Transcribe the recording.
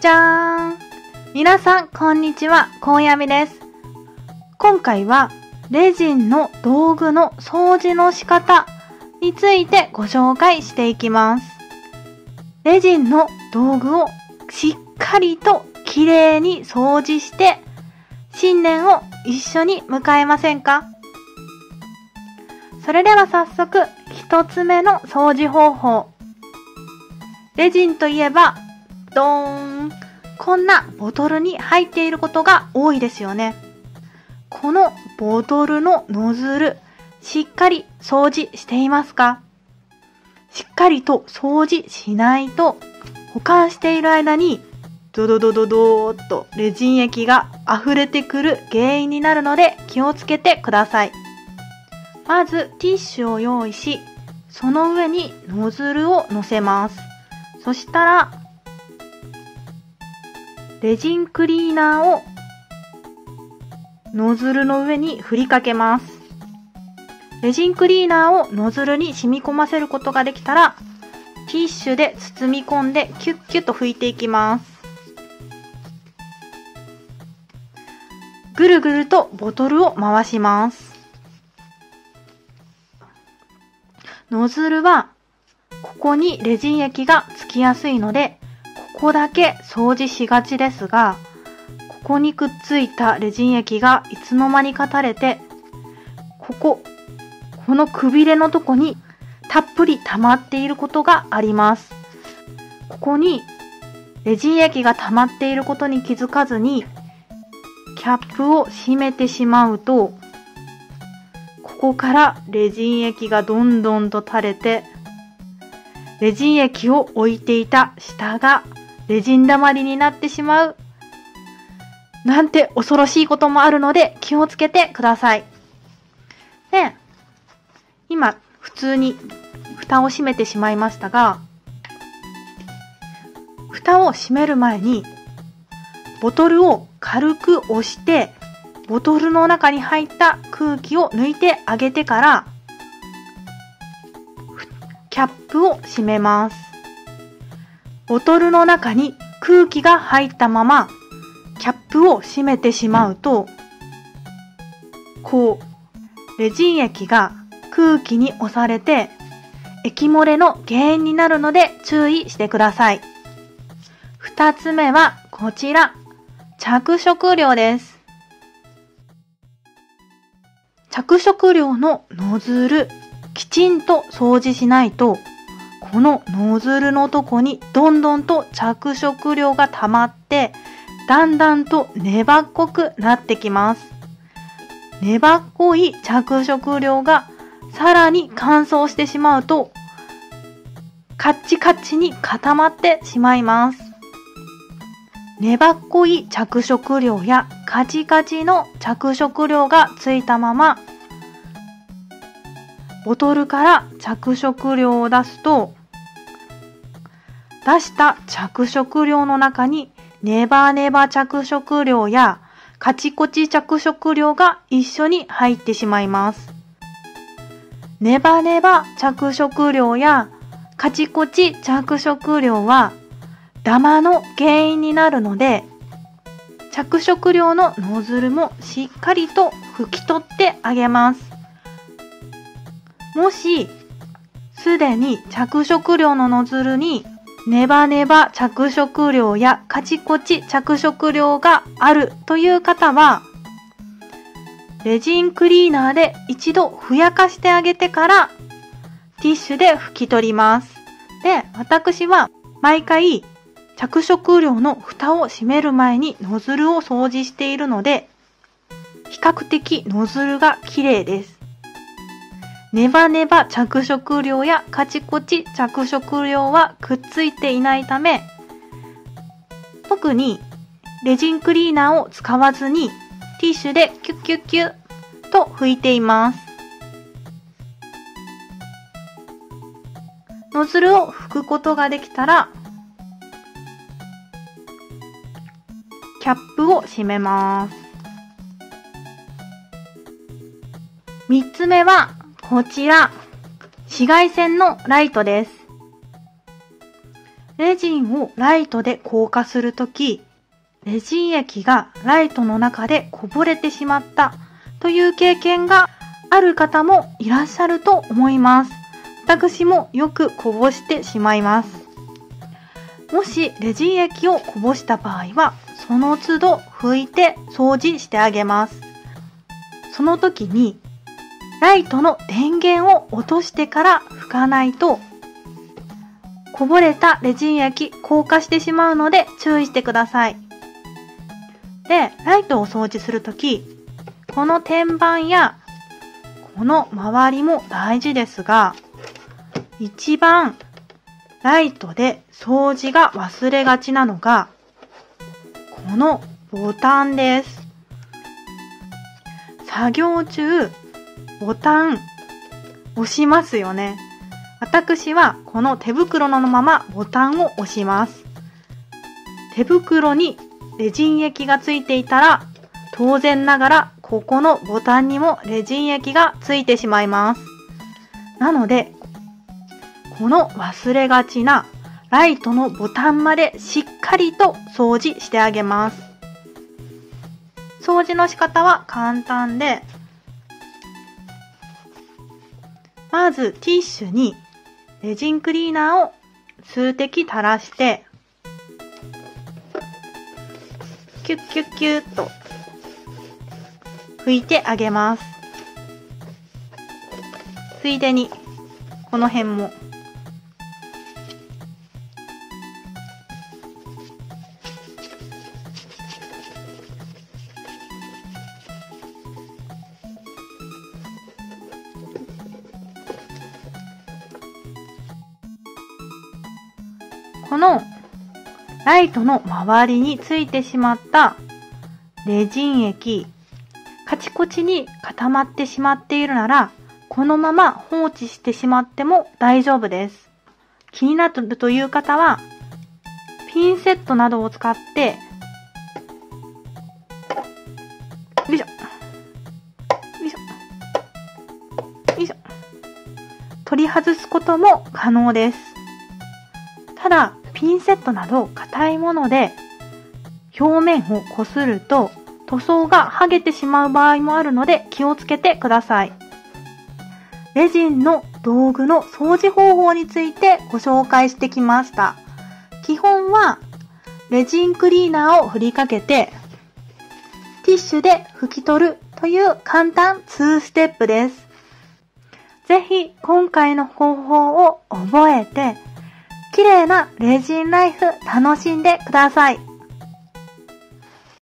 じゃーん皆さん、こんにちは、高闇です。今回は、レジンの道具の掃除の仕方についてご紹介していきます。レジンの道具をしっかりときれいに掃除して、新年を一緒に迎えませんか？それでは早速、一つ目の掃除方法。レジンといえば、ドーン。こんなボトルに入っていることが多いですよね。このボトルのノズル、しっかり掃除していますか？しっかりと掃除しないと、保管している間に、ドドドドドーっとレジン液が溢れてくる原因になるので気をつけてください。まずティッシュを用意し、その上にノズルを乗せます。そしたら、レジンクリーナーをノズルの上に振りかけます。レジンクリーナーをノズルに染み込ませることができたら、ティッシュで包み込んでキュッキュッと拭いていきます。ぐるぐるとボトルを回します。ノズルはここにレジン液がつきやすいので、ここだけ掃除しがちですが、ここにくっついたレジン液がいつの間にか垂れて、ここ、このくびれのとこにたっぷり溜まっていることがあります。ここにレジン液が溜まっていることに気づかずに、キャップを閉めてしまうと、ここからレジン液がどんどんと垂れて、レジン液を置いていた下がレジンだまりになってしまう。なんて恐ろしいこともあるので気をつけてください。で、今普通に蓋を閉めてしまいましたが、蓋を閉める前にボトルを軽く押してボトルの中に入った空気を抜いてあげてからキャップを閉めます。ボトルの中に空気が入ったままキャップを閉めてしまうとこうレジン液が空気に押されて液漏れの原因になるので注意してください。二つ目はこちら着色料です。着色料のノズルきちんと掃除しないとこのノズルのとこにどんどんと着色料が溜まってだんだんと粘っこくなってきます。粘っこい着色料がさらに乾燥してしまうとカッチカチに固まってしまいます。粘っこい着色料やカチカチの着色料がついたままボトルから着色料を出すと出した着色料の中にネバネバ着色料やカチコチ着色料が一緒に入ってしまいます。ネバネバ着色料やカチコチ着色料はダマの原因になるので着色料のノズルもしっかりと拭き取ってあげます。もし、すでに着色料のノズルにネバネバ着色料やカチコチ着色料があるという方は、レジンクリーナーで一度ふやかしてあげてからティッシュで拭き取ります。で、私は毎回着色料の蓋を閉める前にノズルを掃除しているので、比較的ノズルが綺麗です。ネバネバ着色料やカチコチ着色料はくっついていないため、特にレジンクリーナーを使わずにティッシュでキュッキュッキュッと拭いています。ノズルを拭くことができたら、キャップを閉めます。三つ目は、こちら、紫外線のライトです。レジンをライトで硬化するとき、レジン液がライトの中でこぼれてしまったという経験がある方もいらっしゃると思います。私もよくこぼしてしまいます。もしレジン液をこぼした場合は、その都度拭いて掃除してあげます。その時に、ライトの電源を落としてから拭かないと、こぼれたレジン液硬化してしまうので注意してください。で、ライトを掃除するとき、この天板やこの周りも大事ですが、一番ライトで掃除が忘れがちなのが、このボタンです。作業中、ボタン押しますよね。私はこの手袋のままボタンを押します。手袋にレジン液がついていたら、当然ながらここのボタンにもレジン液がついてしまいます。なので、この忘れがちなライトのボタンまでしっかりと掃除してあげます。掃除の仕方は簡単で、まずティッシュにレジンクリーナーを数滴垂らして、キュッキュッキュッと拭いてあげます。ついでに、この辺もこのライトの周りについてしまったレジン液、カチコチに固まってしまっているなら、このまま放置してしまっても大丈夫です。気になるという方は、ピンセットなどを使って、よいしょ。よいしょ。よいしょ。取り外すことも可能です。ただ、ピンセットなど硬いもので表面をこすると塗装が剥げてしまう場合もあるので気をつけてください。レジンの道具の掃除方法についてご紹介してきました。基本はレジンクリーナーを振りかけてティッシュで拭き取るという簡単2ステップです。ぜひ今回の方法を覚えて綺麗なレジンライフ楽しんでください。